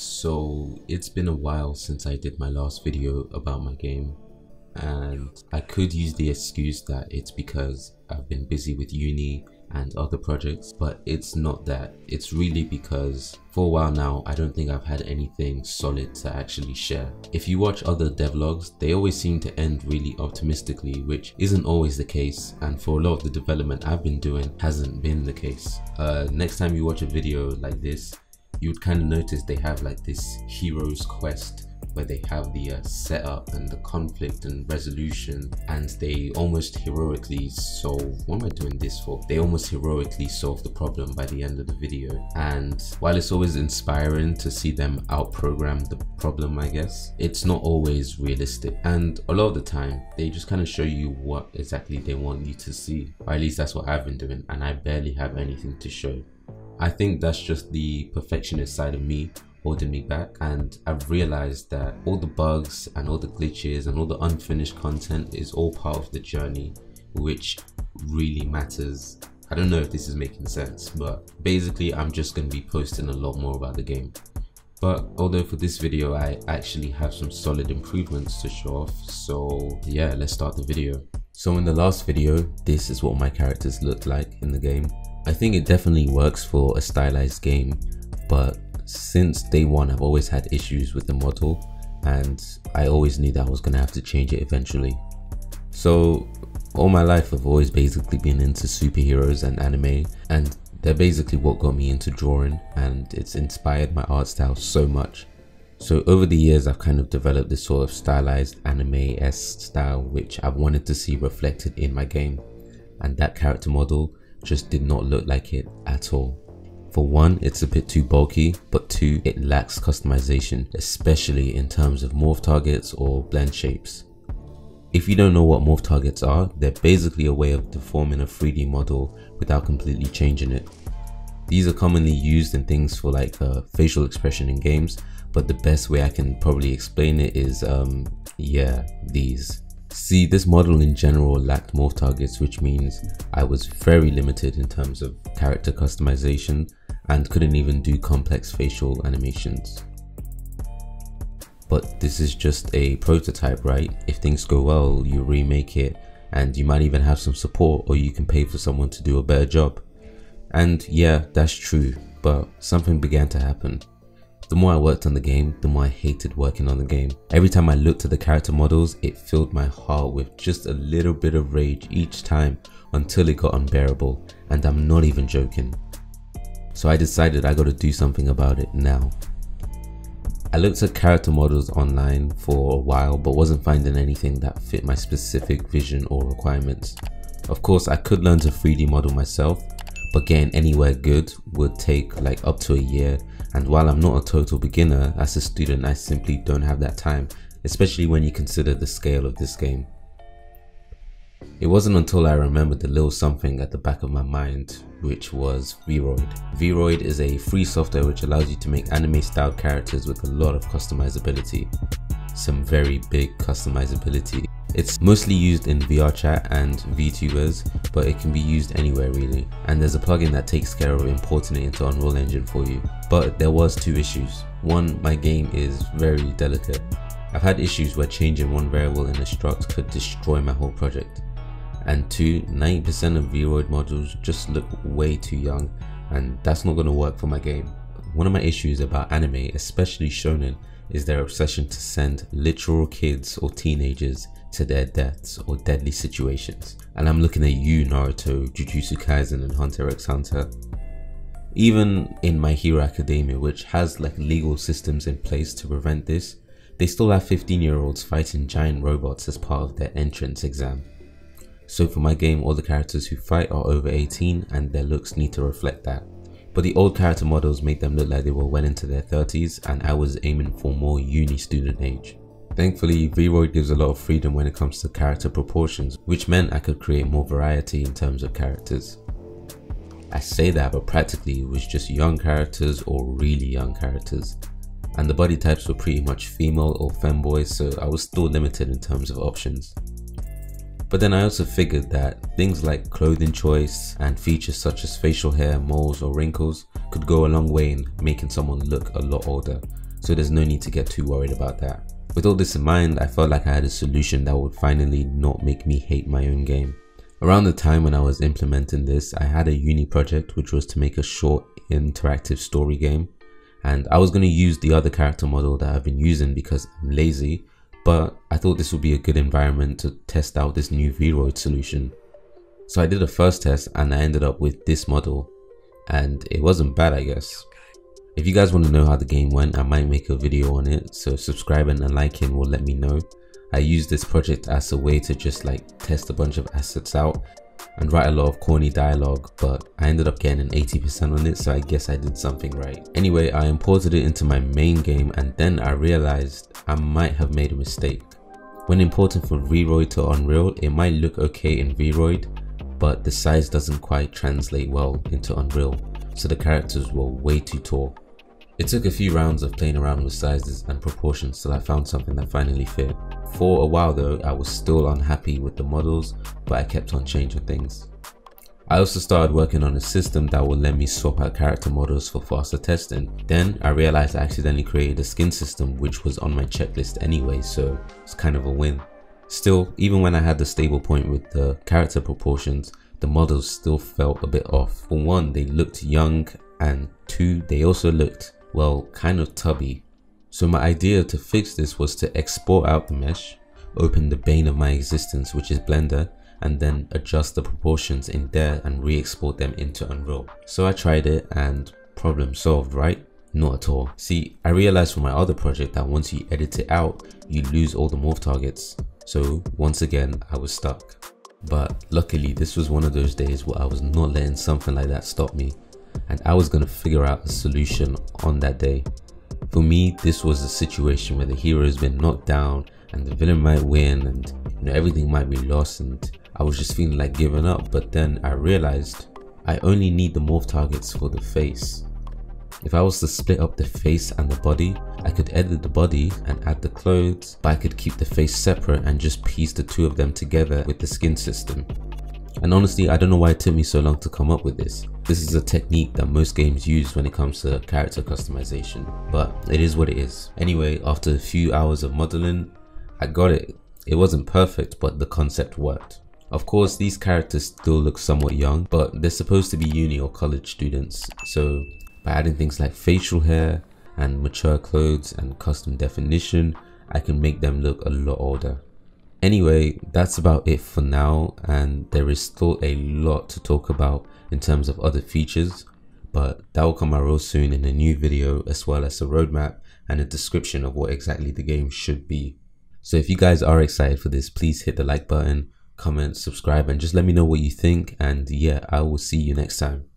So it's been a while since I did my last video about my game and I could use the excuse that it's because I've been busy with uni and other projects but it's not that. It's really because for a while now I don't think I've had anything solid to actually share. If you watch other devlogs they always seem to end really optimistically which isn't always the case and for a lot of the development I've been doing hasn't been the case. Uh, next time you watch a video like this you would kind of notice they have like this hero's quest where they have the uh, setup and the conflict and resolution and they almost heroically solve what am i doing this for? They almost heroically solve the problem by the end of the video. And while it's always inspiring to see them outprogram the problem i guess it's not always realistic. And a lot of the time they just kind of show you what exactly they want you to see. Or at least that's what i've been doing and i barely have anything to show I think that's just the perfectionist side of me holding me back. And I've realized that all the bugs and all the glitches and all the unfinished content is all part of the journey which really matters. I don't know if this is making sense but basically I'm just going to be posting a lot more about the game. But although for this video I actually have some solid improvements to show off so yeah let's start the video. So in the last video this is what my characters looked like in the game I think it definitely works for a stylized game, but since day one I've always had issues with the model and I always knew that I was going to have to change it eventually. So all my life I've always basically been into superheroes and anime and they're basically what got me into drawing and it's inspired my art style so much. So over the years I've kind of developed this sort of stylized anime-esque style which I've wanted to see reflected in my game and that character model just did not look like it at all. For one, it's a bit too bulky, but two, it lacks customization, especially in terms of morph targets or blend shapes. If you don't know what morph targets are, they're basically a way of deforming a 3D model without completely changing it. These are commonly used in things for like uh, facial expression in games, but the best way I can probably explain it is, um, yeah, these. See, this model in general lacked morph targets, which means I was very limited in terms of character customization and couldn't even do complex facial animations. But this is just a prototype, right? If things go well, you remake it and you might even have some support or you can pay for someone to do a better job. And yeah, that's true, but something began to happen. The more I worked on the game, the more I hated working on the game. Every time I looked at the character models, it filled my heart with just a little bit of rage each time until it got unbearable and I'm not even joking. So I decided I gotta do something about it now. I looked at character models online for a while but wasn't finding anything that fit my specific vision or requirements. Of course I could learn to 3D model myself but getting anywhere good would take like up to a year and while I'm not a total beginner, as a student I simply don't have that time, especially when you consider the scale of this game. It wasn't until I remembered the little something at the back of my mind, which was Vroid. Vroid is a free software which allows you to make anime styled characters with a lot of customizability. Some very big customizability. It's mostly used in VRChat and VTubers, but it can be used anywhere really. And there's a plugin that takes care of importing it into Unreal Engine for you. But there was two issues. One, my game is very delicate. I've had issues where changing one variable in a struct could destroy my whole project. And two, 90% of Vroid modules just look way too young and that's not going to work for my game. One of my issues about anime, especially shonen, is their obsession to send literal kids or teenagers to their deaths or deadly situations. And I'm looking at you Naruto, Jujutsu Kaisen and Hunter x Hunter. Even in My Hero Academia which has like legal systems in place to prevent this, they still have 15 year olds fighting giant robots as part of their entrance exam. So for my game all the characters who fight are over 18 and their looks need to reflect that. But the old character models made them look like they were well into their 30s and I was aiming for more uni student age. Thankfully, Vroid gives a lot of freedom when it comes to character proportions, which meant I could create more variety in terms of characters. I say that, but practically it was just young characters or really young characters. And the body types were pretty much female or femboys, so I was still limited in terms of options. But then I also figured that things like clothing choice and features such as facial hair, moles or wrinkles could go a long way in making someone look a lot older so there's no need to get too worried about that. With all this in mind, I felt like I had a solution that would finally not make me hate my own game. Around the time when I was implementing this, I had a uni project which was to make a short interactive story game and I was going to use the other character model that I've been using because I'm lazy but I thought this would be a good environment to test out this new Vroid solution. So I did a first test and I ended up with this model and it wasn't bad I guess. If you guys want to know how the game went, I might make a video on it, so subscribing and liking will let me know. I used this project as a way to just like test a bunch of assets out and write a lot of corny dialogue, but I ended up getting an 80% on it, so I guess I did something right. Anyway, I imported it into my main game and then I realized I might have made a mistake. When importing from Vroid to Unreal, it might look okay in Vroid, but the size doesn't quite translate well into Unreal, so the characters were way too tall. It took a few rounds of playing around with sizes and proportions till I found something that finally fit. For a while though, I was still unhappy with the models, but I kept on changing things. I also started working on a system that would let me swap out character models for faster testing. Then I realized I accidentally created a skin system which was on my checklist anyway, so it's kind of a win. Still, even when I had the stable point with the character proportions, the models still felt a bit off. For one, they looked young and two, they also looked, well, kind of tubby. So my idea to fix this was to export out the mesh, open the bane of my existence which is Blender, and then adjust the proportions in there and re-export them into Unreal. So I tried it and problem solved, right? Not at all. See, I realized from my other project that once you edit it out, you lose all the morph targets. So once again, I was stuck. But luckily, this was one of those days where I was not letting something like that stop me. And I was going to figure out a solution on that day. For me, this was a situation where the hero has been knocked down and the villain might win and you know everything might be lost and I was just feeling like giving up but then I realized I only need the morph targets for the face. If I was to split up the face and the body, I could edit the body and add the clothes, but I could keep the face separate and just piece the two of them together with the skin system. And honestly, I don't know why it took me so long to come up with this. This is a technique that most games use when it comes to character customization, but it is what it is. Anyway, after a few hours of modeling, I got it. It wasn't perfect, but the concept worked. Of course, these characters still look somewhat young, but they're supposed to be uni or college students, so by adding things like facial hair and mature clothes and custom definition, I can make them look a lot older. Anyway, that's about it for now and there is still a lot to talk about in terms of other features, but that will come out real soon in a new video as well as a roadmap and a description of what exactly the game should be. So if you guys are excited for this, please hit the like button, comment, subscribe and just let me know what you think and yeah, I will see you next time.